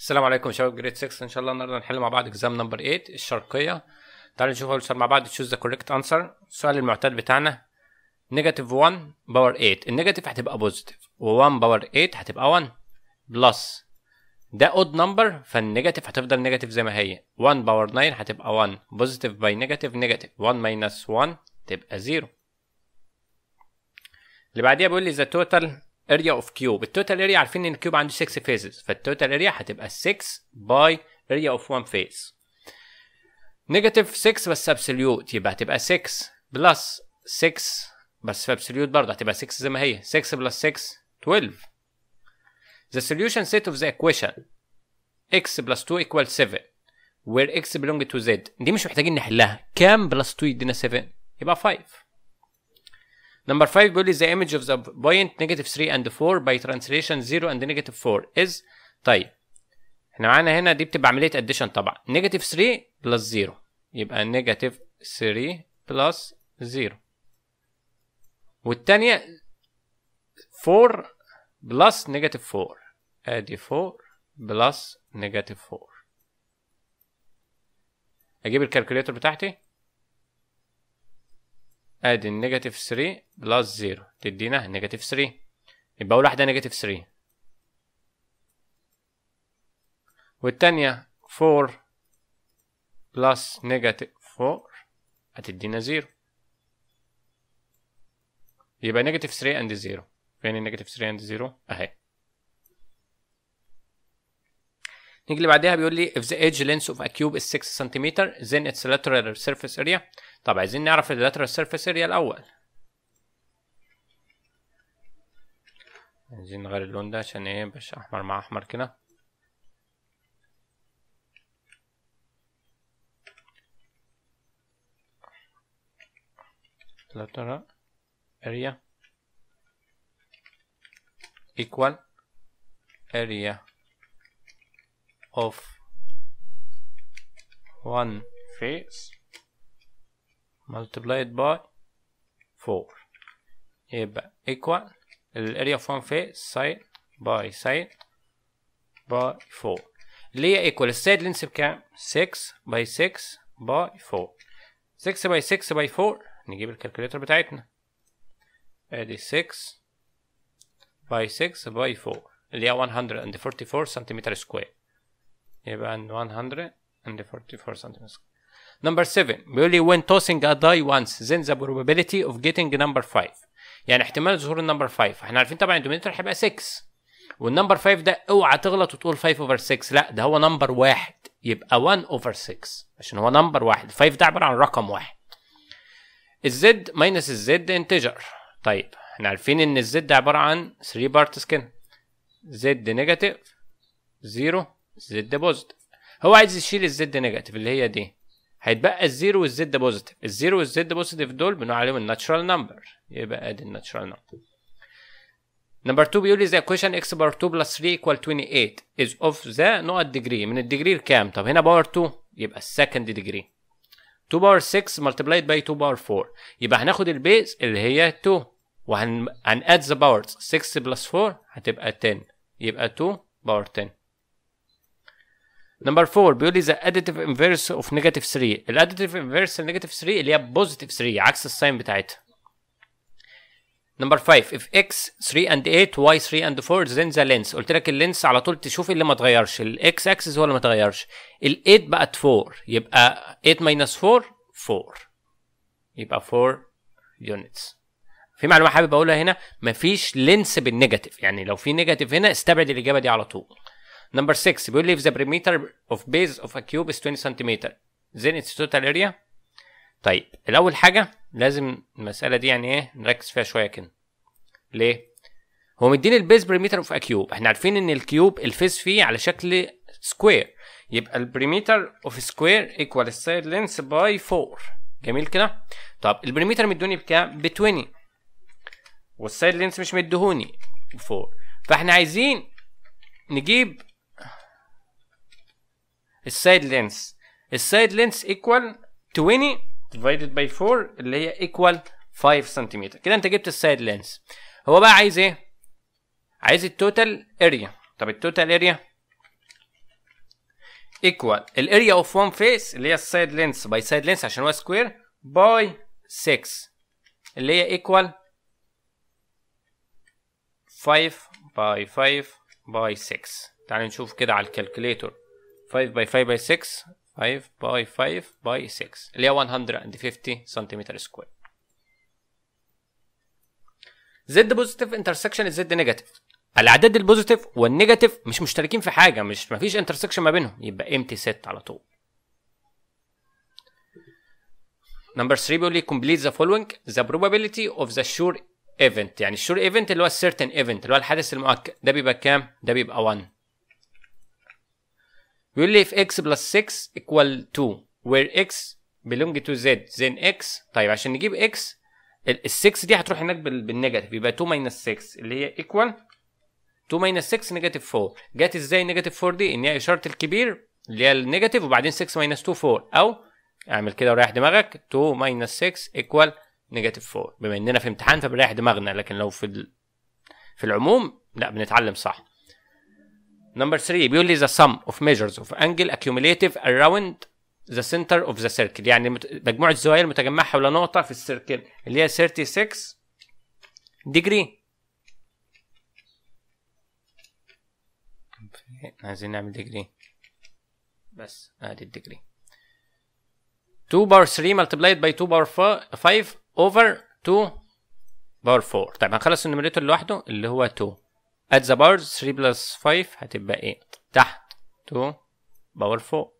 السلام عليكم شباب grade 6 إن شاء الله النهارده هنحل مع بعض exam number 8 الشرقية. تعالوا نشوف اول مع بعض choose the correct answer السؤال المعتاد بتاعنا negative 1 power 8 ال negative هتبقى positive و1 power 8 هتبقى 1 plus ده odd number فال negative هتفضل negative زي ما هي. 1 power 9 هتبقى 1 positive by negative negative 1 minus 1 تبقى 0 اللي بعديها بيقول لي the total area of cube ال total area عارفين ان ال cube عنده 6 faces فال total area هتبقى 6 by area of 1 face negative 6 بس absolute يبقى هتبقى 6 plus 6 بس في absolute برضه هتبقى 6 زي ما هي 6 plus 6 12 The solution set of the equation x plus 2 equals 7 where x belong to z. دي مش محتاجين نحلها. كام plus 2 يدينا 7 يبقى 5 Number 5 بيقول لي the image of the point negative 3 and 4 by translation 0 and negative 4 is طيب إحنا معانا هنا دي بتبقى عملية addition طبعا negative 3 plus 0 يبقى negative 3 plus 0 والتانية 4 plus negative 4 ادي 4 plus negative 4 أجيب ال calculator بتاعتي آدي ال negative 3 plus 0 تدينا negative 3 يبقى أول واحدة negative 3 والتانية 4 plus negative 4 هتدينا 0 يبقى negative 3 and 0 فين ال negative 3 and 0 أهي. نيجي اللي بعدها بيقول لي if the edge length of a cube is 6 cm then its lateral surface area طب عايزين نعرف ال lateral surface area الأول عايزين نغير اللون ده عشان إيه مبقاش أحمر مع أحمر كده lateral area equal area of one face multiplied by 4 يبقى equal ال area of one face side by side by 4 اللي هي equal ال side length بكام 6 by 6 by 4 6 by 6 by 4 نجيب ال calculator بتاعتنا. ادي 6 by 6 by 4 اللي هي 144 سنتيمتر square يبقى 144 سنتيمتر number 7 بيقول لي when tossing a die once then the probability of getting number 5 يعني احتمال ظهور ال number 5 إحنا عارفين طبعا ال denominator هيبقى 6 وال number 5 ده اوعى تغلط وتقول 5 over 6 لا ده هو نمبر واحد. يبقى 1 over 6 عشان هو نمبر واحد. 5 ده عبارة عن رقم واحد. ال Z minus ال Z integer طيب إحنا عارفين إن ال Z عبارة عن 3 parts كده Z negative 0 Z positive هو عايز يشيل ال Z negative اللي هي دي. هيتبقى الزيرو والزد بوزيتيف الزيرو والزد بوزيتيف دول بنقول عليهم ال natural number يبقى ادي ال natural number number 2 بيقول لي the equation x power 2 plus 3 equal 28 is of the نقط degree من ال degree لكام؟ طب هنا power 2 يبقى ال second degree 2 power 6 multiplied by 2 power 4 يبقى هناخد ال base اللي هي 2 وهن هن add the powers 6 plus 4 هتبقى 10 يبقى 2 power 10 number 4 بيقول لي the additive inverse of negative 3 ال additive inverse ل negative 3 اللي هي positive 3 عكس ال sign بتاعتها. number 5 if x 3 and 8 y 3 and 4 then the length قلت لك ال length على طول تشوف اللي ما اتغيرش الاكس اكسس هو اللي ما اتغيرش ال 8 بقت 4 يبقى 8 minus 4 4 يبقى 4 units. في معلومة حابب أقولها هنا؟ مفيش length بال negative يعني لو في negative هنا استبعد الإجابة دي على طول. number 6 بيقول لي if the perimeter of base of a cube is 20 سنتيمتر then its total area. طيب الأول حاجة لازم المسألة دي يعني إيه نركز فيها شوية كده. ليه؟ هو مديني ال base perimeter of a cube إحنا عارفين إن ال cube ال face فيه على شكل square يبقى ال perimeter of square equal ال side length by 4 جميل كده؟ طب ال perimeter مدوني بكام؟ ب 20 وال side length مش مدهوني 4 فإحنا عايزين نجيب ال side length ال side length equal 20 divided by 4 اللي هي equal 5 سنتيمتر كده انت جبت ال side length هو بقى عايز إيه؟ عايز ال total area طب ال total area equal. ال area of one face اللي هي ال side length by side length عشان هو square by 6 اللي هي equal 5 by 5 by 6 تعالوا نشوف كده على ال calculator 5 by 5 by 6 5 by 5 by 6 اللي هي 150 سنتيمتر square Z positive intersection Z negative الاعداد ال positive وال negative مش مشتركين في حاجة مش مفيش intersection ما بينهم. يبقى empty set على طول. number 3 بيقول لي complete the following. The probability of the sure event يعني ال sure event اللي هو certain event اللي هو الحدث المؤكد. ده بيبقى كام؟ ده بيبقى 1 بيقول لي if x plus 6 equal 2 where x belong to z then x. طيب عشان نجيب x ال 6 دي هتروح هناك بال- بال negative يبقى 2 minus 6 اللي هي equal 2 minus 6 negative 4 جت إزاي negative 4 دي؟ ان هي إشارة الكبير اللي هي ال negative وبعدين 6 minus 2 4 أو اعمل كده وريح دماغك 2 minus 6 equal negative 4 بما إننا في امتحان فبنريح دماغنا لكن لو في ال... في العموم لا بنتعلم صح. number 3 بيقول لي the sum of measures of angle accumulative around the center of the circle. يعني مت- مجموع الزوايا المتجمعة حول نقطة في ال circle اللي هي 36 degree. عايزين نعمل degree بس آدي ال degree 2 power 3 multiplied by 2 power 5 over 2 power 4 طيب هنخلص ال numerator لوحده اللي هو 2 add the powers 3 plus 5 هتبقى 8 تحت 2 باور 4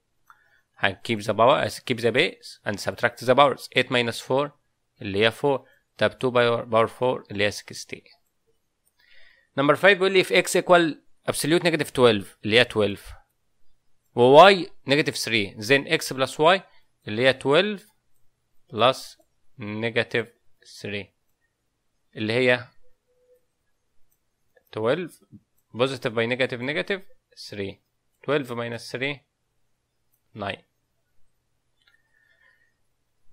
هنكيب the power keep the base and subtract the powers 8 minus 4 اللي هي 4 طب 2 باور باور 4 اللي هي 16 نمبر 5 بيقول لي if x equal absolute negative 12 اللي هي 12 و y negative 3 then x plus y اللي هي 12 plus negative 3 اللي هي 12 positive by negative negative 3 12 minus 3 9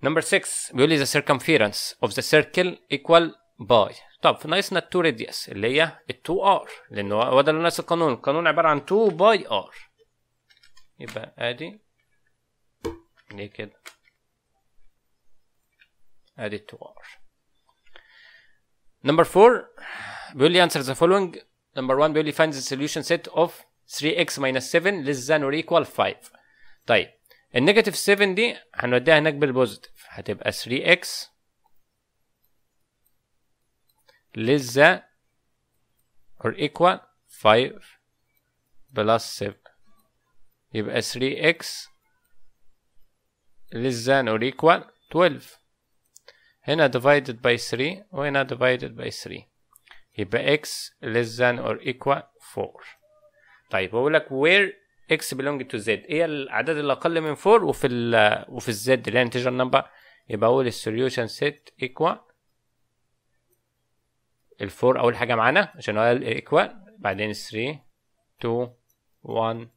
Number 6 بيقول لي the circumference of the circle equal by. طب ناقصنا ال 2 radius اللي هي ال 2 r لأنه هو ده اللي القانون. القانون عبارة عن 2 باي r. يبقى أدي ليه كده؟ أدي 2 r. Number 4 بيقول لي answer the following Number 1 بيقول لي find the solution set of 3x minus 7 less than or equal 5 طيب النيجاتيف 7 دي هنوديها هناك بالبوزيتيف هتبقى 3x less than or equal 5 plus 7 يبقى 3x less than or equal 12 هنا divided by 3 وهنا divided by 3 يبقى x less than or equal 4 طيب بقول لك where x belong to z. إيه الاعداد اللي أقل من 4 وفي ال وفي الزد اللي هي integer number. يبقى أقول السوليوشن set equal ال 4 أول حاجة معانا عشان هو equal. بعدين 3 2 1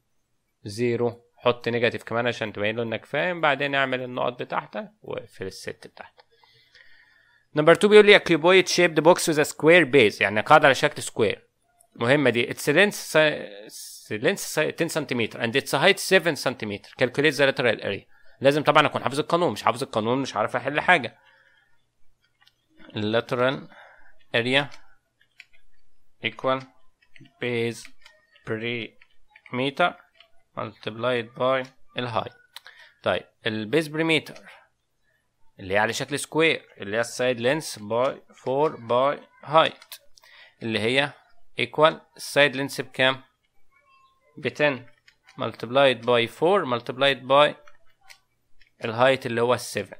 0 حط negative كمان عشان تبين له إنك فاهم. بعدين اعمل النقط بتاعتك واقفل ال set بتاعتك. number 2 بيقول لي cuboid shape the box is square base يعني قاعدة على شكل square مهمه دي. its length length 10 سنتيمتر and its height 7 سنتيمتر calculate the lateral area لازم طبعا أكون حافظ القانون. مش حافظ القانون مش عارف أحل حاجة. Lateral area equal base perimeter multiplied by الهاي طيب ال base perimeter اللي هي على شكل square اللي هي ال side length by 4 by height اللي هي equal ال side length بكام؟ ب 10 multiplied by 4 multiplied by ال height اللي هو 7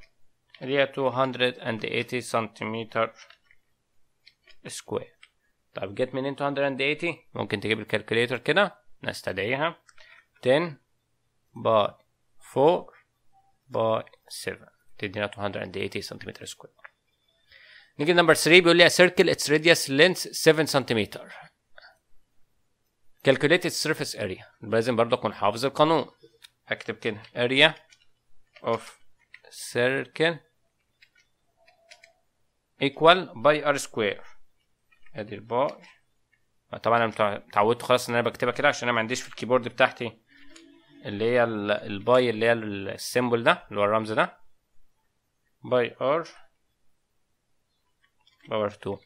اللي هي 280 سنتيمتر square طيب جت منين 280 ممكن تجيب الكالكوليتر كده نستدعيها. 10 by 4 by 7 تدينا 280 سنتيمتر square نيجي number 3 بيقول لي a circle its radius length 7 سنتيمتر calculate its surface area. لازم برضه أكون حافظ القانون. هكتب كده area of circle equal pi r square. ادي ال pi طبعا أنا متعودت خلاص إن أنا بكتبها كده عشان أنا ما عنديش في الكيبورد بتاعتي اللي هي ال- ال pi اللي هي ال- ال symbol ده اللي هو الرمز ده. pi r. power 2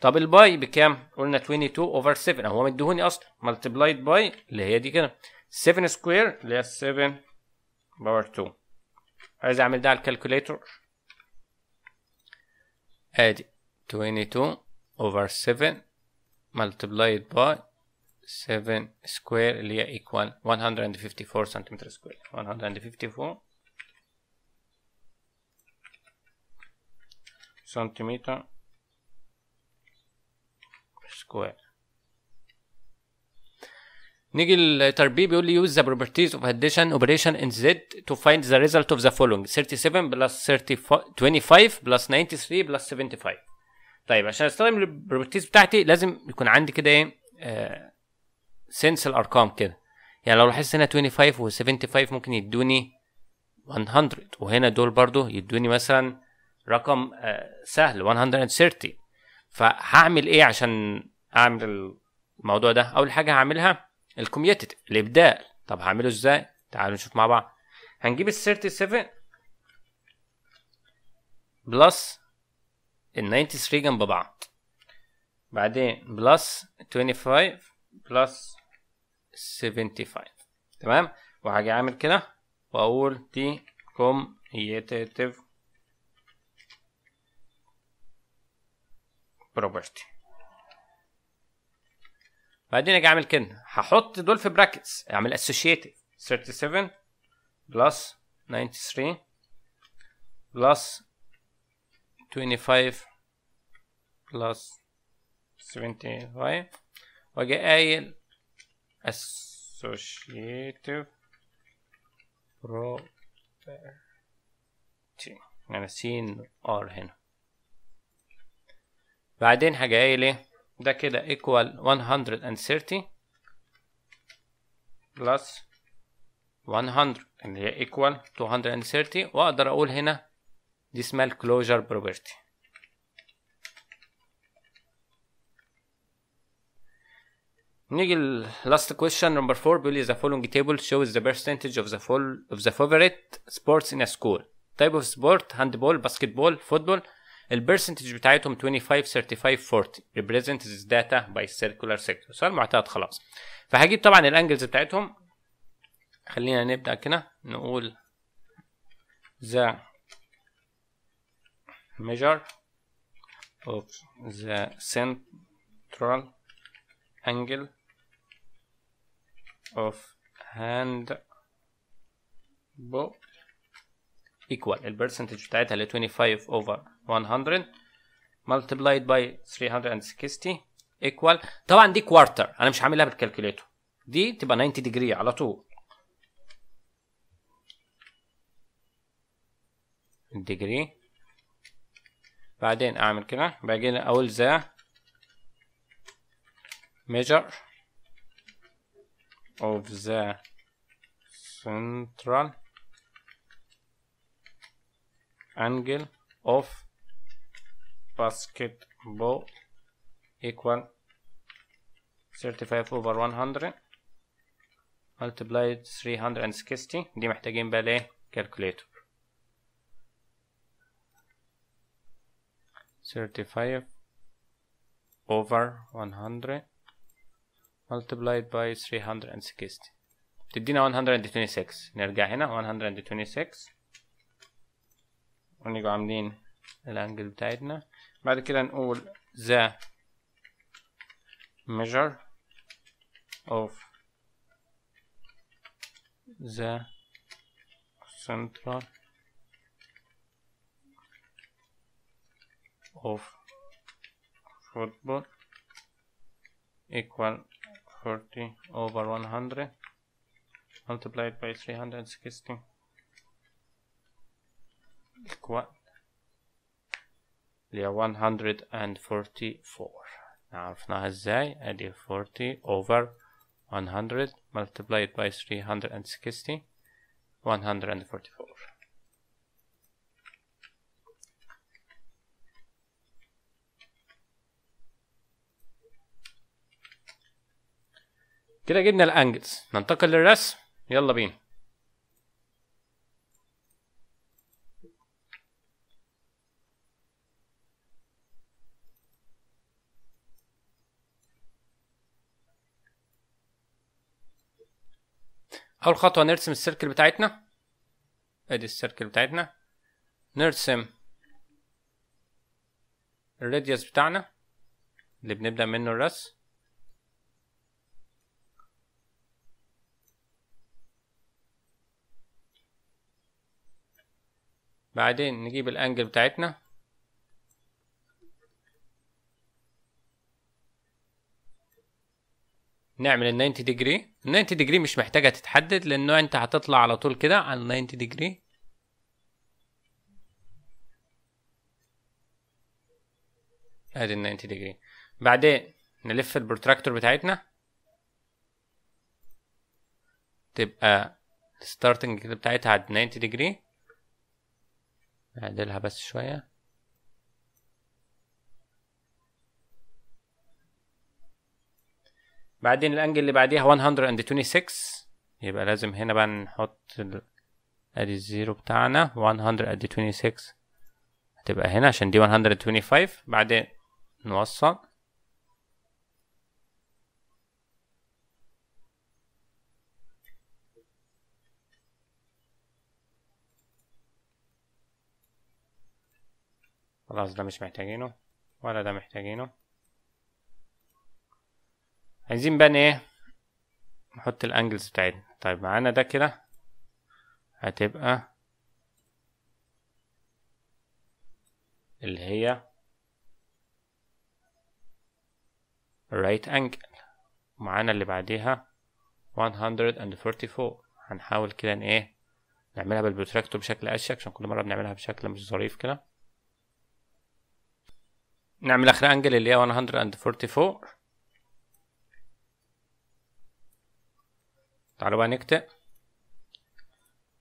طب ال pi بكام؟ قلنا 22 over 7 هو مديهوني أصلا. multiplied by اللي هي دي كده. 7 square اللي هي 7 power 2 عايز أعمل ده على الكالكوليتر أدي 22 over 7 multiplied by 7 square اللي هي equal 154 سنتيمتر square 154 سنتيمتر. square. نيجي التربيب بيقول لي use the properties of addition operation in Z to find the result of the following 37 plus 35 25 plus 93 plus 75 طيب عشان أستخدم ال properties بتاعتي لازم يكون عندي كده إيه؟ آه sense الأرقام كده. يعني لو لاحظت هنا 25 و 75 ممكن يدوني 100 وهنا دول برضو يدوني مثلا رقم آه سهل 130 فهعمل إيه عشان أعمل الموضوع ده؟ أول حاجة هعملها ال commutative الابدال طب هعمله إزاي؟ تعالوا نشوف مع بعض. هنجيب ال 37 plus ال 93 جنب بعض. بعدين plus 25 plus 75 تمام؟ وهاجي أعمل كده وأقول دي commutative property. بعدين أجي اعمل كده هحط دول في brackets اعمل associative 37 plus 93 plus 25 plus 75 واجي قايل associative property. يعني سين ار هنا. بعدين هاجي قايل ايه ده كده equal 130 plus 100 اللي هي equal 230 واقدر اقول هنا دي اسمها الكلوجر بروبرتي نيجي ال last question number 4 بيقول لي the following table shows the percentage of the full of the favorite sports in a school type of sport handball basketball football البرسنتج بتاعتهم 25 35 40 represent this data by circular sector سؤال معتاد خلاص فهجيب طبعا الانجلز بتاعتهم خلينا نبدا كده نقول the measure of the central angle of handball equal. ال percentage بتاعتها ل 25 over 100 multiplied by 360 equal. طبعا دي quarter أنا مش هعملها بالكالكوليتر دي تبقى 90 degree على طول. ال degree بعدين أعمل كده. باجي أقول the measure of the central angle of basketball equal 35 over 100 multiplied 360 دي محتاجين بقى ليه calculator 35 over 100 multiplied by 360 تدينا 126 نرجع هنا 126 ونيجي عاملين الانجل بتاعتنا بعد كده نقول the measure of the central of football equal 40 over 100 multiplied by 360 equal اللي هي 144 عرفناها إزاي؟ أدي 40 over 100 multiplied by 360 144 كده جبنا الانجلز ننتقل للرسم. يلا بينا. أول خطوة نرسم السيركل بتاعتنا. أدي السيركل بتاعتنا. نرسم الراديوس بتاعنا اللي بنبدأ منه الرسم. بعدين نجيب الانجل بتاعتنا. نعمل ال 90 degree ال 90 degree مش محتاجة تتحدد لأنه أنت هتطلع على طول كده على 90 degree أدي ال 90 degree بعدين نلف ال protractor بتاعتنا. تبقى ال starting بتاعتها على 90 degree نعدلها بس شوية. بعدين الانجل اللي بعديها 126 يبقى لازم هنا بقى نحط. ادي الزيرو بتاعنا 126 هتبقى هنا عشان دي 125 بعدين نوصل. خلاص ده مش محتاجينه ولا ده محتاجينه. عايزين بقى إيه؟ نحط ال angles بتاعتنا. طيب معانا ده كده. هتبقى اللي هي right angle. معانا اللي بعديها 144 هنحاول كده إن إيه؟ نعملها بال protractor بشكل أشيك عشان كل مرة بنعملها بشكل مش ظريف كده. نعمل آخر انجل اللي هي 144 تعالوا بقى نكتب.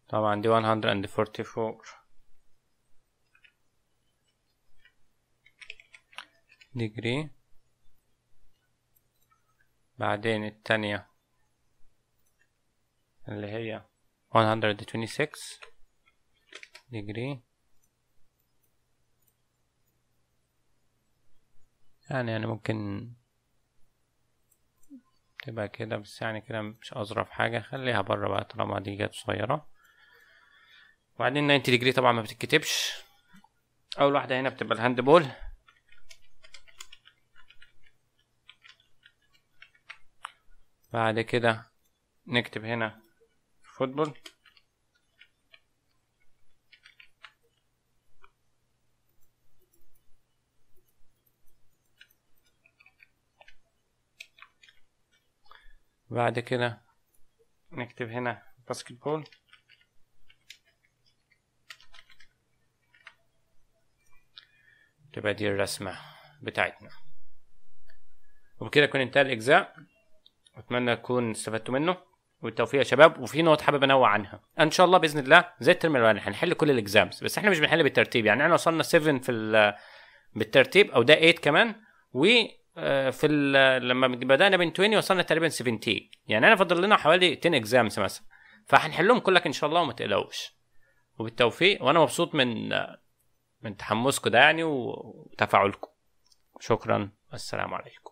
طبعا دي 144 ديجري بعدين التانية اللي هي 126 degree يعني يعني ممكن تبقى كده بس يعني كده مش أظرف حاجة. خليها بره بقى طالما دي جت صغيرة. وبعدين 90 degree طبعا ما بتتكتبش. أول واحدة هنا بتبقى ال handball بعد كده نكتب هنا football. بعد كده نكتب هنا basketball تبقى دي الرسمة بتاعتنا. وبكده يكون انتهى ال exam. أتمنى تكون استفدتوا منه. والتوفيق يا شباب. وفي نقط حابب أنوه عنها. إن شاء الله بإذن الله زي الترم الاولاني هنحل كل ال exams بس إحنا مش بنحل بالترتيب. يعني إحنا وصلنا 7 في بالترتيب أو ده 8 كمان. و في لما بدأنا بين 20 وصلنا تقريبا 17 يعني أنا فاضل لنا حوالي 10 exams مثلا. فهنحلهم كلهم إن شاء الله وما تقلقوش. وبالتوفيق وأنا مبسوط من من تحمسكم ده يعني وتفاعلكم. شكرا. السلام عليكم.